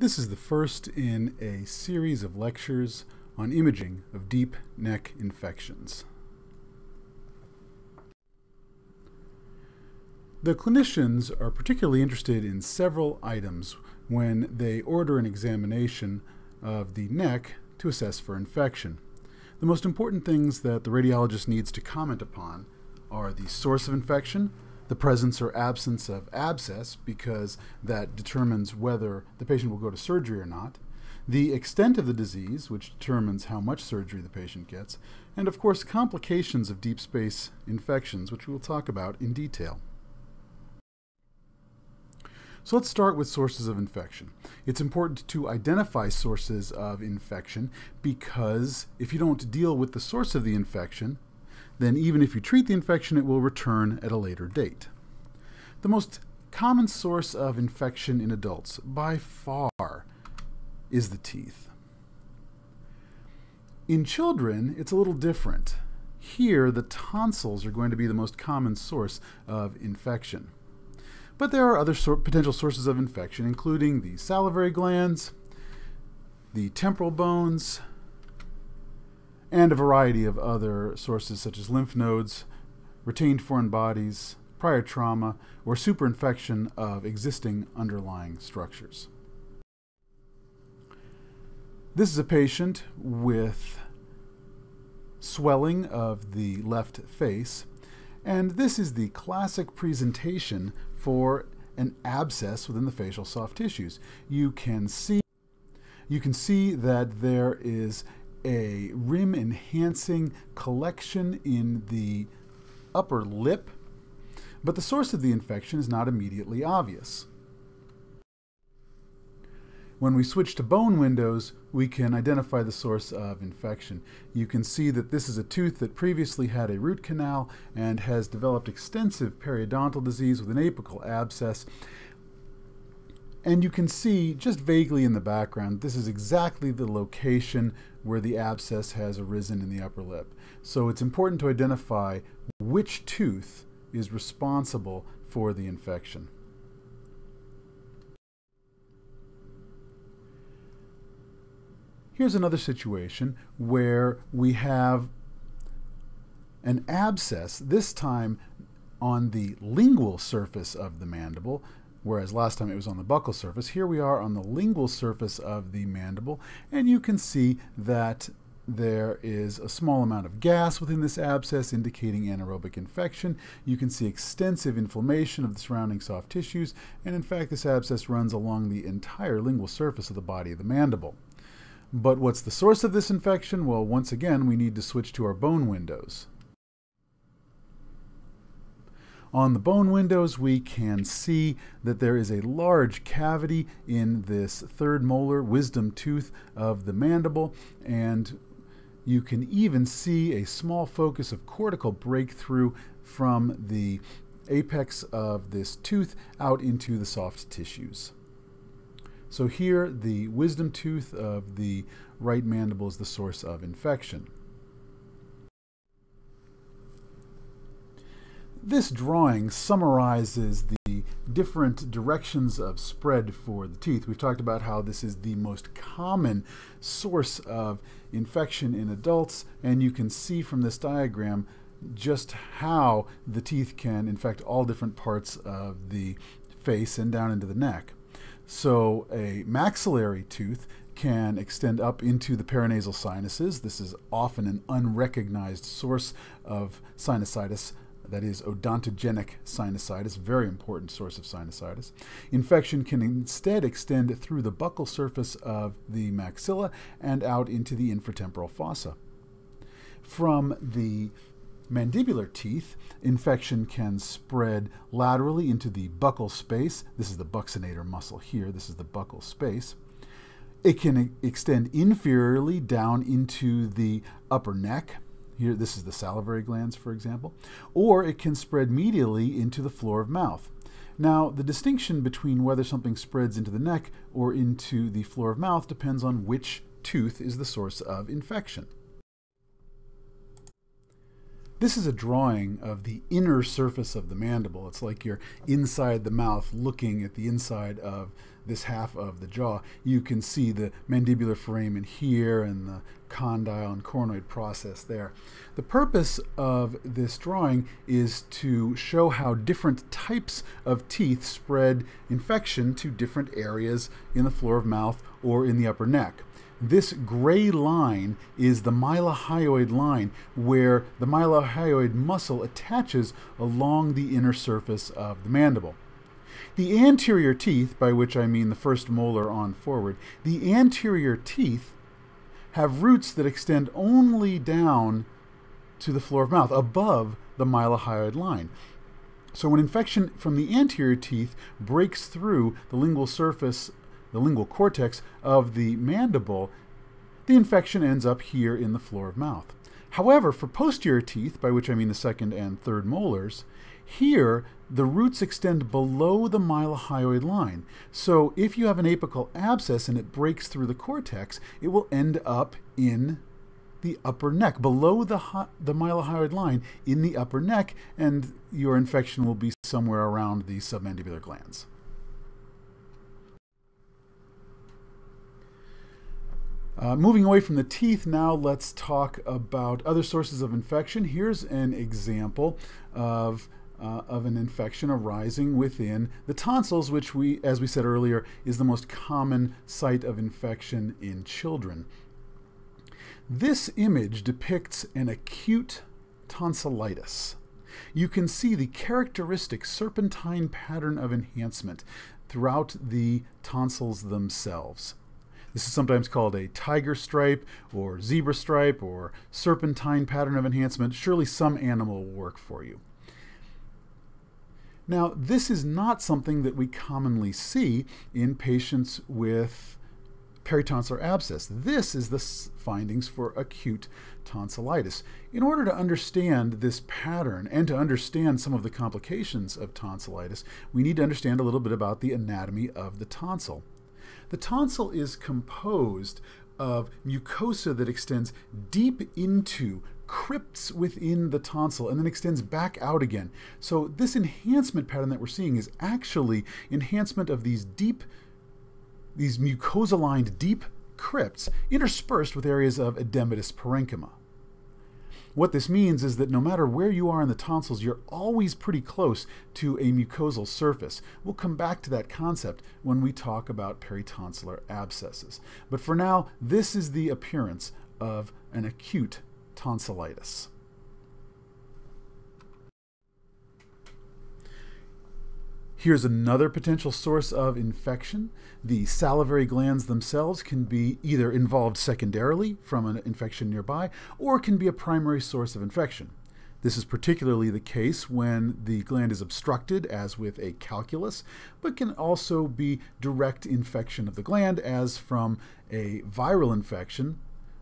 This is the first in a series of lectures on imaging of deep neck infections. The clinicians are particularly interested in several items when they order an examination of the neck to assess for infection. The most important things that the radiologist needs to comment upon are the source of infection, the presence or absence of abscess, because that determines whether the patient will go to surgery or not, the extent of the disease, which determines how much surgery the patient gets, and of course complications of deep space infections, which we will talk about in detail. So let's start with sources of infection. It's important to identify sources of infection because if you don't deal with the source of the infection, then even if you treat the infection, it will return at a later date. The most common source of infection in adults, by far, is the teeth. In children, it's a little different. Here, the tonsils are going to be the most common source of infection. But there are other potential sources of infection, including the salivary glands, the temporal bones, and a variety of other sources such as lymph nodes, retained foreign bodies, prior trauma, or superinfection of existing underlying structures. This is a patient with swelling of the left face, and this is the classic presentation for an abscess within the facial soft tissues. You can see you can see that there is a rim enhancing collection in the upper lip, but the source of the infection is not immediately obvious. When we switch to bone windows, we can identify the source of infection. You can see that this is a tooth that previously had a root canal and has developed extensive periodontal disease with an apical abscess. And you can see just vaguely in the background, this is exactly the location where the abscess has arisen in the upper lip. So it's important to identify which tooth is responsible for the infection. Here's another situation where we have an abscess, this time on the lingual surface of the mandible, whereas last time it was on the buccal surface. Here we are on the lingual surface of the mandible, and you can see that there is a small amount of gas within this abscess indicating anaerobic infection. You can see extensive inflammation of the surrounding soft tissues, and in fact this abscess runs along the entire lingual surface of the body of the mandible. But what's the source of this infection? Well, once again, we need to switch to our bone windows. On the bone windows, we can see that there is a large cavity in this third molar wisdom tooth of the mandible, and you can even see a small focus of cortical breakthrough from the apex of this tooth out into the soft tissues. So here, the wisdom tooth of the right mandible is the source of infection. This drawing summarizes the different directions of spread for the teeth. We've talked about how this is the most common source of infection in adults, and you can see from this diagram just how the teeth can infect all different parts of the face and down into the neck. So a maxillary tooth can extend up into the paranasal sinuses. This is often an unrecognized source of sinusitis that is odontogenic sinusitis, very important source of sinusitis. Infection can instead extend through the buccal surface of the maxilla and out into the infratemporal fossa. From the mandibular teeth, infection can spread laterally into the buccal space. This is the buccinator muscle here. This is the buccal space. It can extend inferiorly down into the upper neck. Here, this is the salivary glands, for example. Or it can spread medially into the floor of mouth. Now, the distinction between whether something spreads into the neck or into the floor of mouth depends on which tooth is the source of infection. This is a drawing of the inner surface of the mandible. It's like you're inside the mouth looking at the inside of this half of the jaw, you can see the mandibular foramen here and the condyle and coronoid process there. The purpose of this drawing is to show how different types of teeth spread infection to different areas in the floor of mouth or in the upper neck. This gray line is the mylohyoid line where the mylohyoid muscle attaches along the inner surface of the mandible. The anterior teeth, by which I mean the first molar on forward, the anterior teeth have roots that extend only down to the floor of mouth, above the mylohyoid line. So when infection from the anterior teeth breaks through the lingual surface the lingual cortex of the mandible, the infection ends up here in the floor of mouth. However, for posterior teeth, by which I mean the second and third molars, here the roots extend below the mylohyoid line. So if you have an apical abscess and it breaks through the cortex, it will end up in the upper neck, below the, the mylohyoid line in the upper neck, and your infection will be somewhere around the submandibular glands. Uh, moving away from the teeth now, let's talk about other sources of infection. Here's an example of uh, of an infection arising within the tonsils, which we, as we said earlier, is the most common site of infection in children. This image depicts an acute tonsillitis. You can see the characteristic serpentine pattern of enhancement throughout the tonsils themselves. This is sometimes called a tiger stripe or zebra stripe or serpentine pattern of enhancement. Surely some animal will work for you. Now, this is not something that we commonly see in patients with peritonsillar abscess. This is the findings for acute tonsillitis. In order to understand this pattern and to understand some of the complications of tonsillitis, we need to understand a little bit about the anatomy of the tonsil. The tonsil is composed of mucosa that extends deep into crypts within the tonsil and then extends back out again. So this enhancement pattern that we're seeing is actually enhancement of these deep, these mucosa-lined deep crypts interspersed with areas of edematous parenchyma. What this means is that no matter where you are in the tonsils, you're always pretty close to a mucosal surface. We'll come back to that concept when we talk about peritonsillar abscesses. But for now, this is the appearance of an acute tonsillitis. Here's another potential source of infection. The salivary glands themselves can be either involved secondarily from an infection nearby or can be a primary source of infection. This is particularly the case when the gland is obstructed, as with a calculus, but can also be direct infection of the gland, as from a viral infection,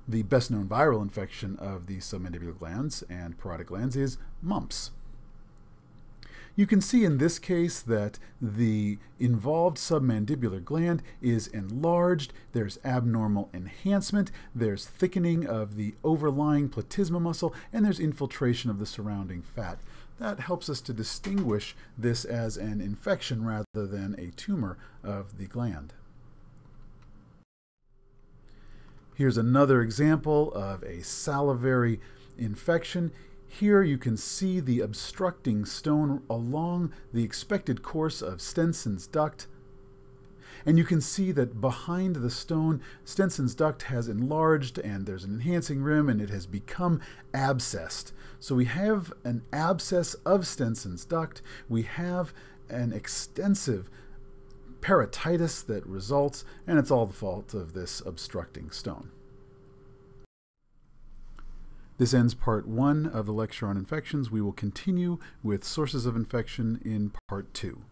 the best known viral infection of the submandibular glands and parotid glands is mumps. You can see in this case that the involved submandibular gland is enlarged, there's abnormal enhancement, there's thickening of the overlying platysma muscle, and there's infiltration of the surrounding fat. That helps us to distinguish this as an infection rather than a tumor of the gland. Here's another example of a salivary infection. Here you can see the obstructing stone along the expected course of Stenson's duct. And you can see that behind the stone, Stenson's duct has enlarged and there's an enhancing rim and it has become abscessed. So we have an abscess of Stenson's duct. We have an extensive parotitis that results, and it's all the fault of this obstructing stone. This ends part one of the lecture on infections. We will continue with sources of infection in part two.